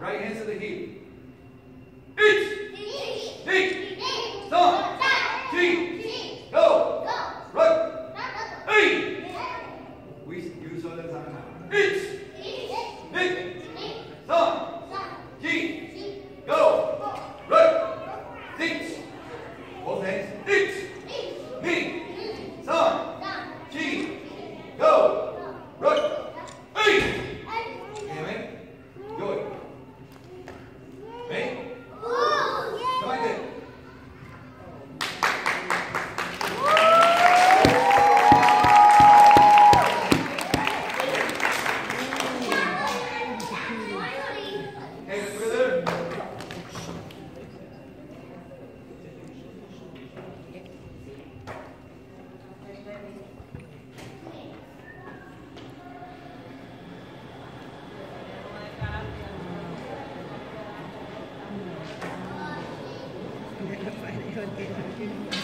Right hands to the heat. Eat! Eat! Eat! Eat! Stop! whole thing. Eat. Eat. Mm. Me. Eat. Son. Son. She. Go. Me. la.